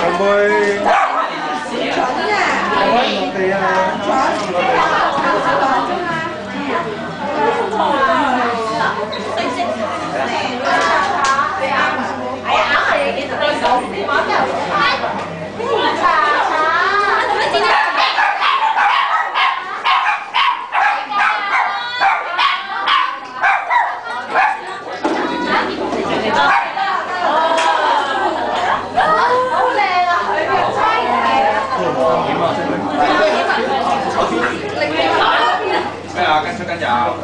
Cảm ơn. 干吃干嚼